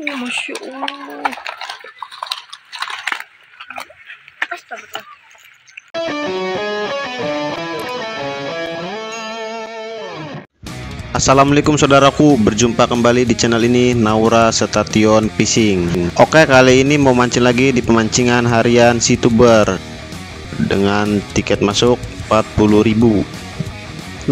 Oh, Masya Allah. Astagfirullah. Assalamualaikum saudaraku, berjumpa kembali di channel ini Naura Station Fishing. Oke, kali ini mau mancing lagi di pemancingan harian Situber dengan tiket masuk 40.000.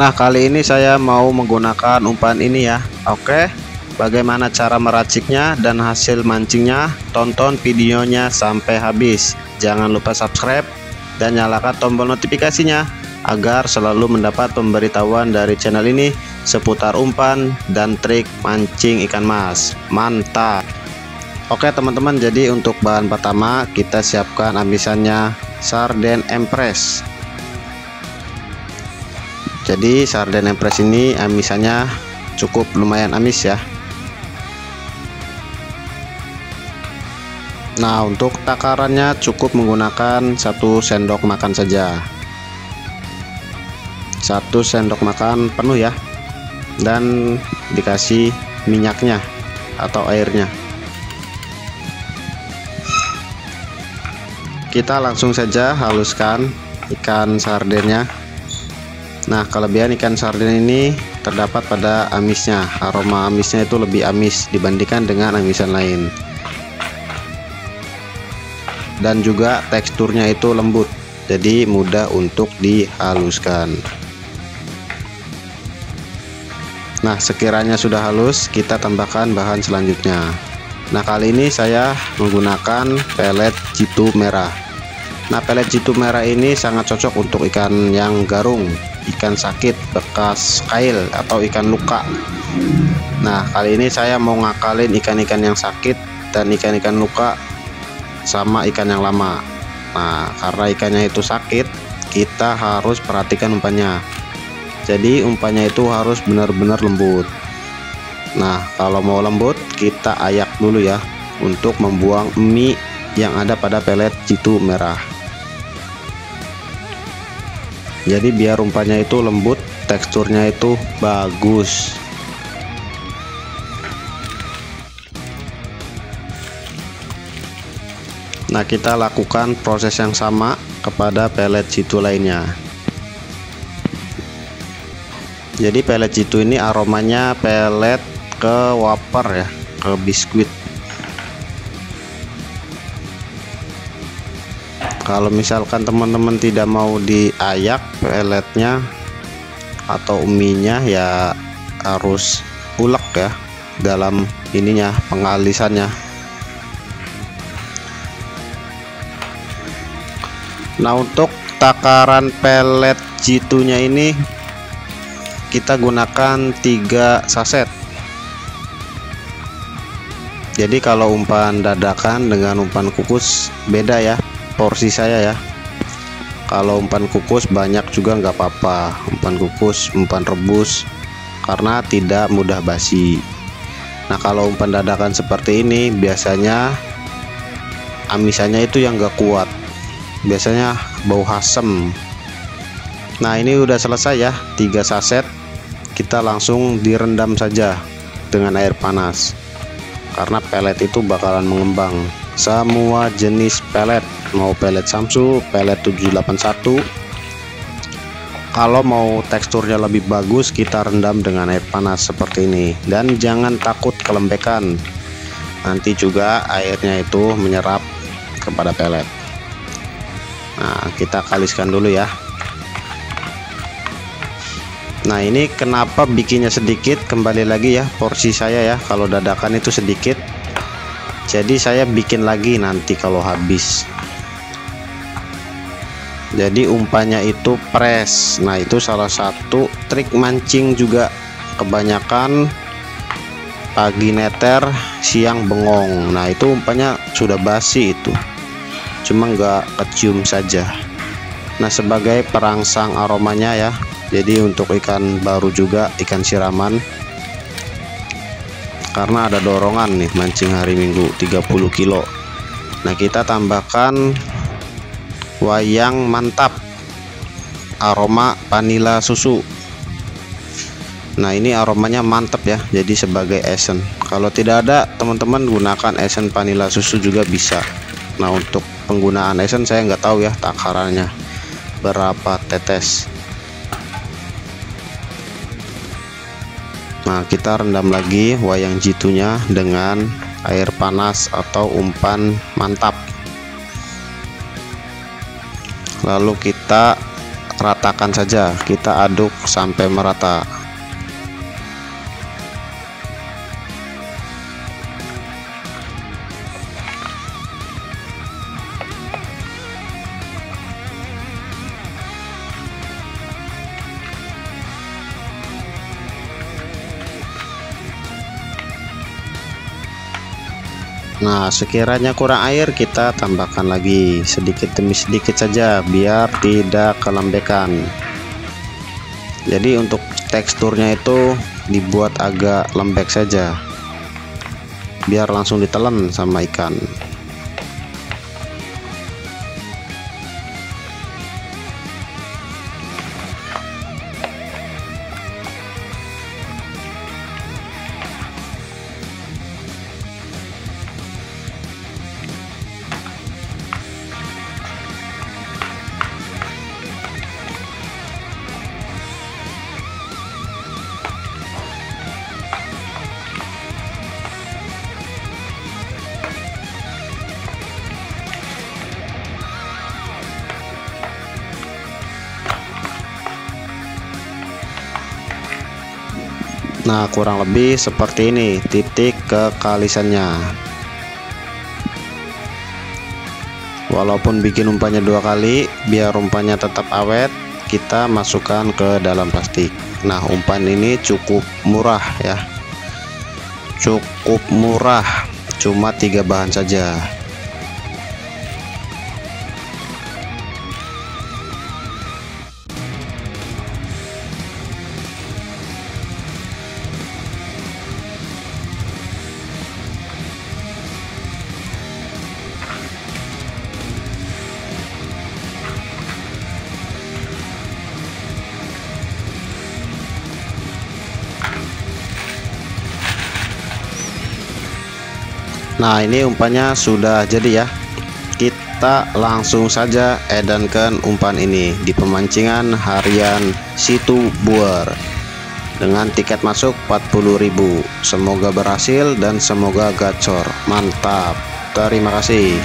Nah, kali ini saya mau menggunakan umpan ini ya. Oke. Bagaimana cara meraciknya dan hasil mancingnya? Tonton videonya sampai habis. Jangan lupa subscribe dan nyalakan tombol notifikasinya agar selalu mendapat pemberitahuan dari channel ini seputar umpan dan trik mancing ikan mas mantap oke teman-teman jadi untuk bahan pertama kita siapkan amisannya sarden empress jadi sarden empress ini amisannya cukup lumayan amis ya Nah untuk takarannya cukup menggunakan satu sendok makan saja. Satu sendok makan penuh ya. Dan dikasih minyaknya atau airnya. Kita langsung saja haluskan ikan sardennya. Nah kelebihan ikan sarden ini terdapat pada amisnya. Aroma amisnya itu lebih amis dibandingkan dengan amisan lain dan juga teksturnya itu lembut jadi mudah untuk dihaluskan. Nah sekiranya sudah halus kita tambahkan bahan selanjutnya. Nah kali ini saya menggunakan pelet jitu merah. Nah pelet jitu merah ini sangat cocok untuk ikan yang garung ikan sakit bekas kail atau ikan luka. Nah kali ini saya mau ngakalin ikan-ikan yang sakit dan ikan-ikan luka sama ikan yang lama. Nah karena ikannya itu sakit kita harus perhatikan umpannya. Jadi umpannya itu harus benar-benar lembut. Nah kalau mau lembut kita ayak dulu ya untuk membuang mie yang ada pada pelet jitu merah. Jadi biar umpannya itu lembut teksturnya itu bagus Nah kita lakukan proses yang sama kepada pelet jitu lainnya. Jadi pelet jitu ini aromanya pelet ke wafer ya ke biskuit. Kalau misalkan teman-teman tidak mau diayak peletnya atau uminya ya harus ulek ya dalam ininya pengalisannya nah untuk takaran pelet jitunya ini kita gunakan tiga saset. Jadi kalau umpan dadakan dengan umpan kukus beda ya porsi saya ya. Kalau umpan kukus banyak juga nggak apa-apa. Umpan kukus umpan rebus karena tidak mudah basi. Nah kalau umpan dadakan seperti ini biasanya amisannya itu yang gak kuat biasanya bau asem. Nah ini udah selesai ya tiga saset. Kita langsung direndam saja dengan air panas karena pelet itu bakalan mengembang. Semua jenis pelet mau pelet Samsu pelet 781 kalau mau teksturnya lebih bagus kita rendam dengan air panas seperti ini. Dan jangan takut kelembekan. Nanti juga airnya itu menyerap kepada pelet nah kita kaliskan dulu ya. Nah ini kenapa bikinnya sedikit? Kembali lagi ya porsi saya ya. Kalau dadakan itu sedikit. Jadi saya bikin lagi nanti kalau habis. Jadi umpannya itu press. Nah itu salah satu trik mancing juga. Kebanyakan pagi neter siang bengong. Nah itu umpannya sudah basi itu cuma nggak kecium saja. Nah sebagai perangsang aromanya ya jadi untuk ikan baru juga ikan siraman. Karena ada dorongan nih mancing hari minggu 30 kilo. Nah kita tambahkan wayang mantap aroma vanila susu. Nah ini aromanya mantap ya jadi sebagai esen. Kalau tidak ada teman-teman gunakan esen vanila susu juga bisa. Nah untuk penggunaan esen saya nggak tahu ya takarannya berapa tetes. Nah kita rendam lagi wayang jitunya dengan air panas atau umpan mantap. Lalu kita ratakan saja kita aduk sampai merata Nah sekiranya kurang air kita tambahkan lagi. Sedikit demi sedikit saja biar tidak kelembekan. Jadi untuk teksturnya itu dibuat agak lembek saja. Biar langsung ditelan sama ikan Nah kurang lebih seperti ini titik kekalisannya. Walaupun bikin umpannya dua kali biar umpannya tetap awet kita masukkan ke dalam plastik. Nah umpan ini cukup murah ya. Cukup murah cuma tiga bahan saja Nah ini umpannya sudah jadi ya. Kita langsung saja edankan umpan ini di pemancingan harian situ buar. Dengan tiket masuk 40.000 semoga berhasil dan semoga gacor. Mantap. Terima kasih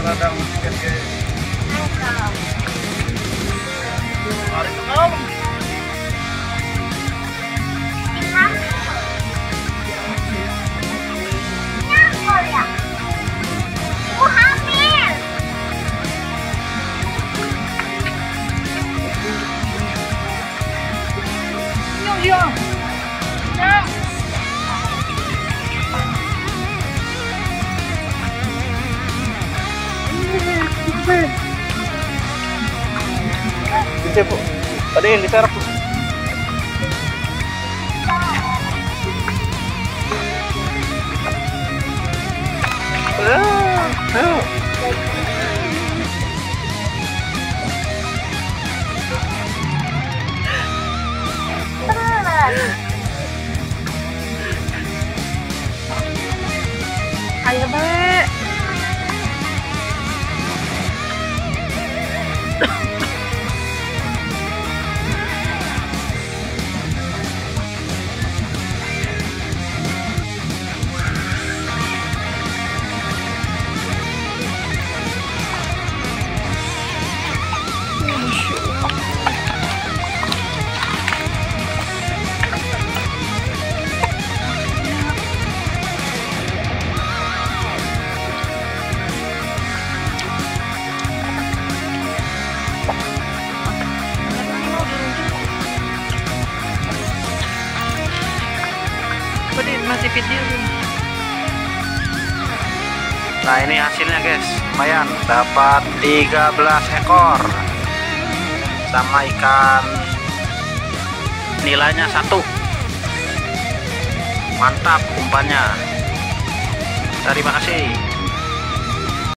Rada musik Bisa po. Tadi yang diserap Masih video. Nah ini hasilnya guys. Lumayan. Dapat 13 ekor. Sama ikan. Nilainya satu. Mantap umpannya. Terima kasih